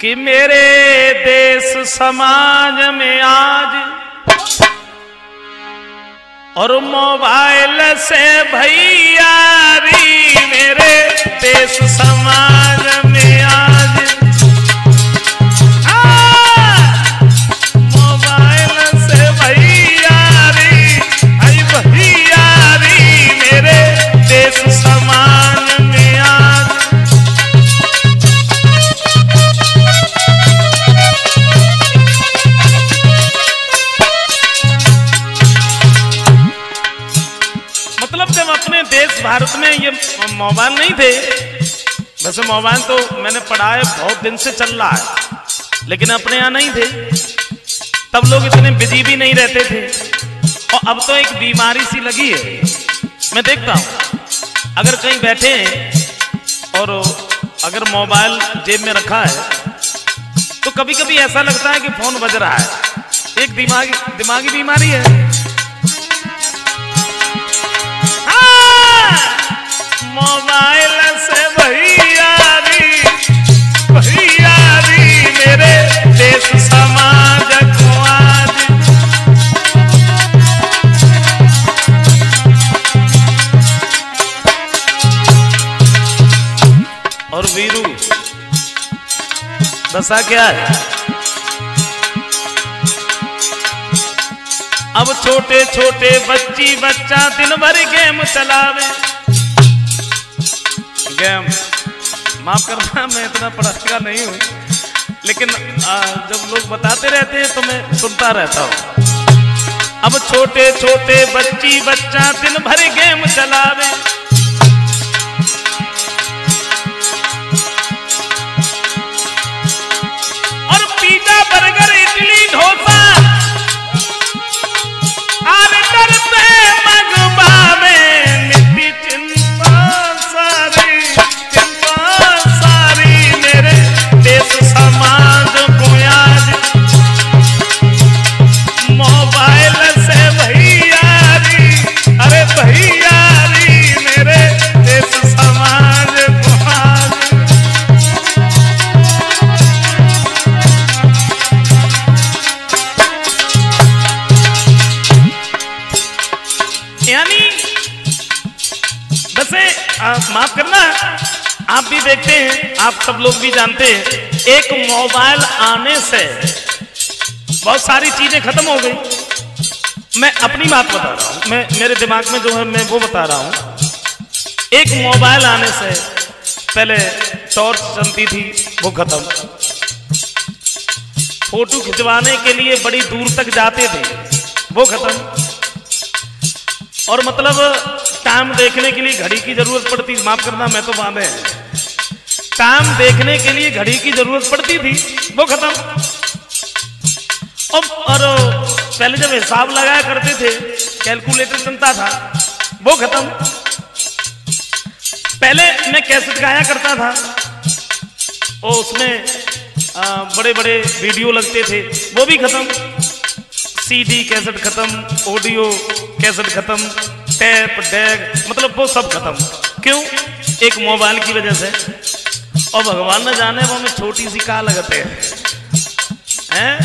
कि मेरे देश समाज में आज और मोबाइल से भैया मेरे देश समाज में वैसे मोबाइल तो मैंने पढ़ा है बहुत दिन से चल रहा है। लेकिन अपने यहाँ नहीं थे। तब लोग इतने बिज़ी भी नहीं रहते थे। और अब तो एक बीमारी सी लगी है। मैं देखता हूँ। अगर कहीं बैठे हैं और अगर मोबाइल जेब में रखा है तो कभी कभी ऐसा लगता है कि फ़ोन बज रहा है। एक दिमागी दिमागी बीमारी है! मोबाइल से और वीरू दशा क्या है? अब छोटे छोटे बच्ची बच्चा दिन भर गेम चलावे। गेम माफ़ करना मैं इतना पढ़ा नहीं हूँ। लेकिन आ, जब लोग बताते रहते हैं तो मैं सुनता रहता हूँ। अब छोटे छोटे बच्ची बच्चा दिन भर गेम चलावे। और पिज्जा बर्गर इडली डोसा आप सब लोग भी जानते हैं, एक मोबाइल आने से बहुत सारी चीज़ें खत्म हो गई। मैं अपनी बात बता रहा हूँ, मैं, मेरे दिमाग में जो है, मैं वो बता रहा हूँ। एक मोबाइल आने से पहले टॉर्च चलती थी, वो खत्म। फ़ोटो खिंचवाने के लिए बड़ी दूर तक जाते थे, वो खत्म। और मतलब टाइम देखने के लिए घड़ी की ज़रूरत पड़ती, माफ़ करना, मैं तो बांधे हैं। टाइम देखने के लिए घड़ी की ज़रूरत पड़ती थी वो खत्म। और, और पहले जब हिसाब लगाया करते थे कैलकुलेटर चलता था वो खत्म। पहले मैं कैसेट गाया करता था और उसमें आ, बड़े बड़े वीडियो लगते थे वो भी खत्म। सीडी कैसेट खत्म ऑडियो कैसेट खत्म टैप डैग मतलब वो सब खत्म। क्यों? एक मोबाइल की वजह से। और भगवान न जाने वो हमें छोटी सी का लगते हैं? हैं?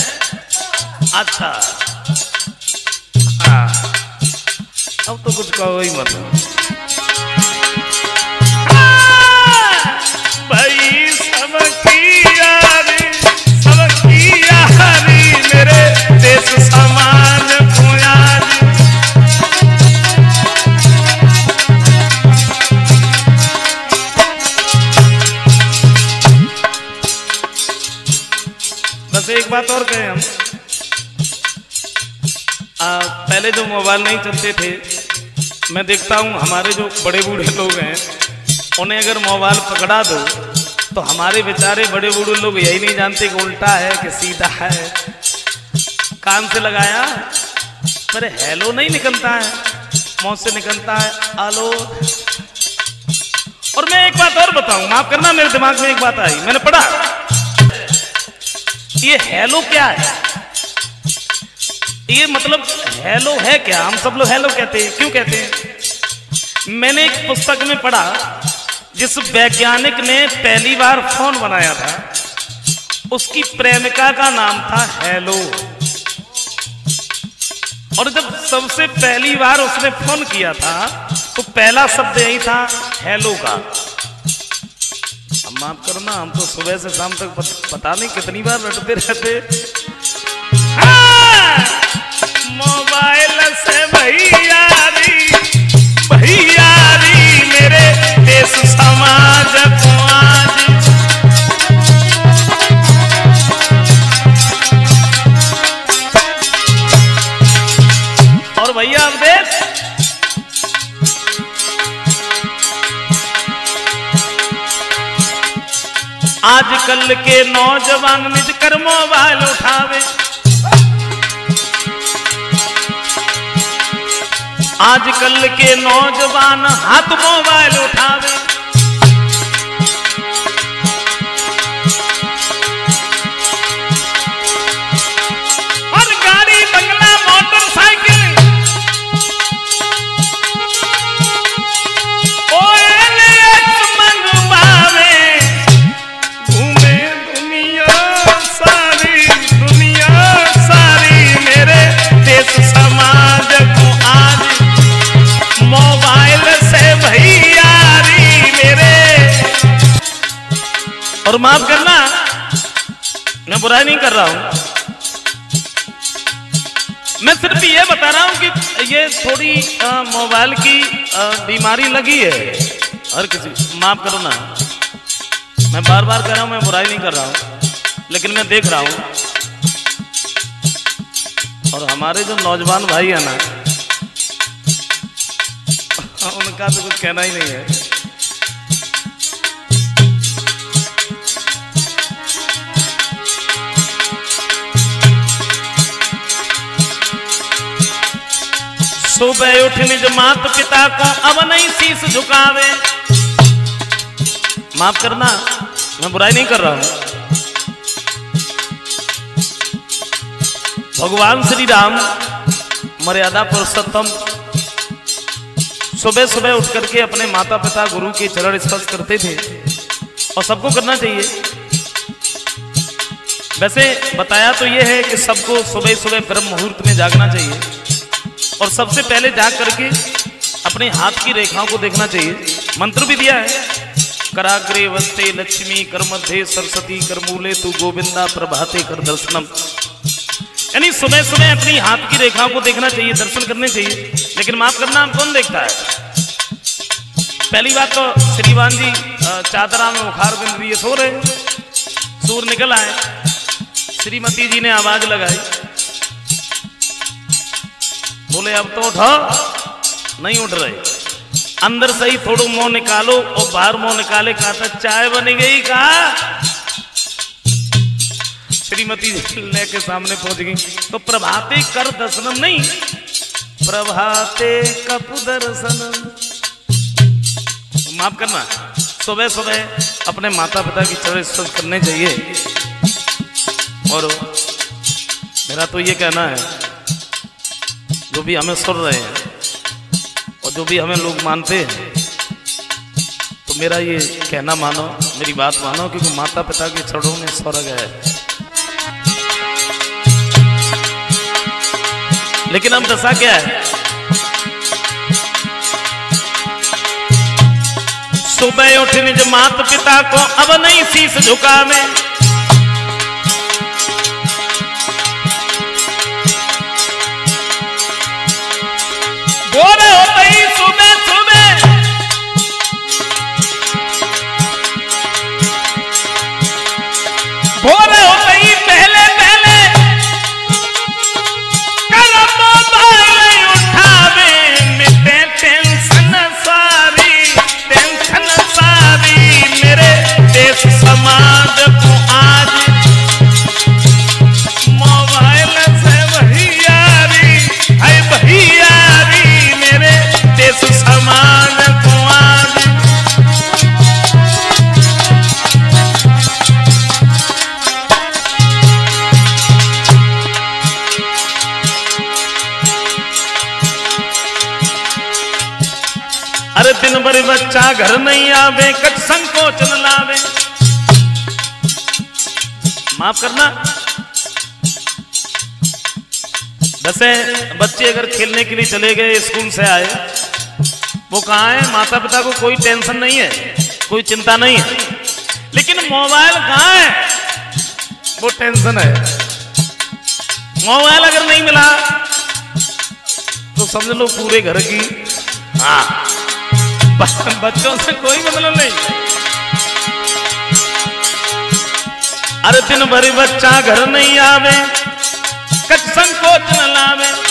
अच्छा। आ, अब तो कुछ कहो ही मत। बात और कहें हम। आ, पहले जो मोबाइल नहीं चलते थे मैं देखता हूँ हमारे जो बड़े बूढ़े लोग हैं उन्हें अगर मोबाइल पकड़ा दो तो हमारे बेचारे बड़े बूढ़े लोग यही नहीं जानते कि उल्टा है कि सीधा है। कान से लगाया मेरे हेलो नहीं निकलता है मुँह से निकलता है आलो और मैं एक बात और बताऊँ माफ़ करना मेरे दिमाग में एक बात आई मैंने पढ़ा ये हेलो क्या है? ये मतलब हेलो है क्या? हम सब लोग हेलो कहते हैं। क्यों कहते हैं? मैंने एक पुस्तक में पढ़ा, जिस वैज्ञानिक ने पहली बार फ़ोन बनाया था, उसकी प्रेमिका का नाम था हेलो। और जब सबसे पहली बार उसने फ़ोन किया था तो पहला शब्द यही था, हेलो का। माफ़ करना, हम तो सुबह से शाम तक पता नहीं कितनी बार रटते रहते हाँ! मोबाइल से भैयारी आजकल के नौजवान निज कर्मों वाल उठावे। आजकल के नौजवान हाथ मोबाइल उठावे। मैं बुराई नहीं कर रहा हूँ। मैं सिर्फ़ ये बता रहा हूँ कि ये थोड़ी मोबाइल की बीमारी लगी है। हर किसी, माफ़ करो ना। मैं बार बार कह रहा हूँ, मैं बुराई नहीं कर रहा हूँ, लेकिन मैं देख रहा हूँ। और हमारे जो नौजवान भाई है ना, उनका तो कुछ कहना ही नहीं है। सुबह उठ निज मात पिता को अब नहीं शीश झुकावे। माफ़ करना, मैं बुराई नहीं कर रहा हूँ। भगवान श्री राम मर्यादा पुरुषोत्तम, सुबह सुबह उठ करके अपने माता पिता गुरु के चरण स्पर्श करते थे। और सबको करना चाहिए। वैसे बताया तो यह है कि सबको सुबह सुबह ब्रह्म मुहूर्त में जागना चाहिए। और सबसे पहले जाग करके अपने हाथ की रेखाओं को देखना चाहिए। मंत्र भी दिया है। कराग्रे वस्ते लक्ष्मी कर मध्य सरस्वती कर मूले तू गोविंदा प्रभाते कर दर्शनम। यानी सुबह सुबह अपनी हाथ की रेखाओं को देखना चाहिए, दर्शन करने चाहिए। लेकिन माफ़ करना कौन देखता है? पहली बात तो श्रीवान जी चादरा में बुखार बिंद दिए सो रहे सूर निकल आए। श्रीमती जी ने आवाज़ लगाई। बोले, अब तो उठो। नहीं उठ रहे। अंदर से ही थोड़ा मुँह निकालो और बाहर मुँह निकाले, कहा था, चाय बन गई, कहा? श्रीमती लेके सामने पहुँच गई। तो प्रभाते कर दर्शनम नहीं, प्रभाते कप दर्शनम। माफ़ करना, सुबह सुबह अपने माता पिता की चरण स्पर्श करने चाहिए। और मेरा तो ये कहना है जो भी हमें सुन रहे हैं और जो भी हमें लोग मानते हैं तो मेरा ये कहना मानो, मेरी बात मानो क्योंकि माता पिता के चरणों में स्वर्ग है। लेकिन अब दशा क्या है? सुबह उठ निज मात पिता को अब नहीं शीश झुकावे। बच्चा घर नहीं आवे कच संकोच न लावे। माफ़ करना। वैसे बच्चे अगर खेलने के लिए चले गए, स्कूल से आए, वो कहा है? माता पिता को कोई टेंशन नहीं है, कोई चिंता नहीं है। लेकिन मोबाइल कहा है? वो टेंशन है। मोबाइल अगर नहीं मिला तो समझ लो पूरे घर की हाँ बच्चों से कोई मतलब नहीं। अरे दिन भरी बच्चा घर नहीं आवे कच संकोच न लावे।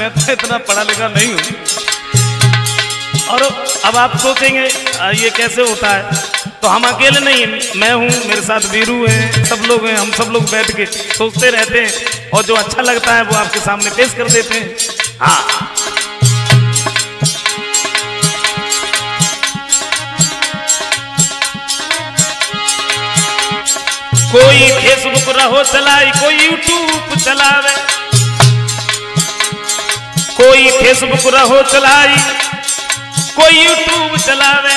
मैं तो इतना पढ़ा लिखा नहीं हूँ। और अब आप सोचेंगे ये कैसे होता है? तो हम अकेले नहीं मैं हूँ, मेरे साथ वीरू हैं, सब लोग हैं, हम सब लोग बैठ के सोचते रहते हैं। और जो अच्छा लगता है, वो आपके सामने पेश कर देते हैं। हाँ। कोई फेसबुक रहो चलाई, कोई यूट्यूब चलावे। कोई फेसबुक रहो चलाई कोई यूट्यूब चलावे।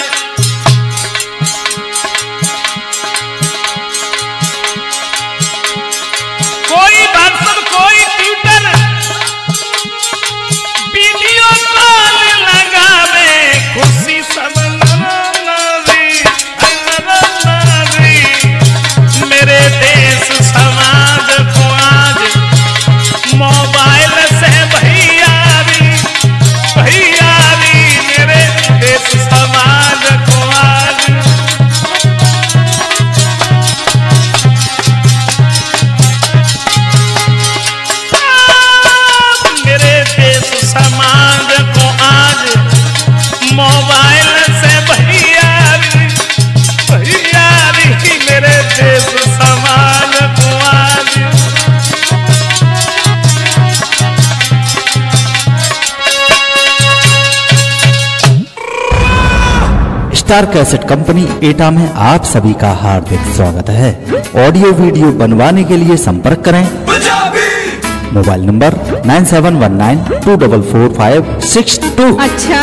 स्टार कैसेट कंपनी एटा में आप सभी का हार्दिक स्वागत है। ऑडियो वीडियो बनवाने के लिए संपर्क करें। Mobile number nine seven one nine two double four five six two. अच्छा।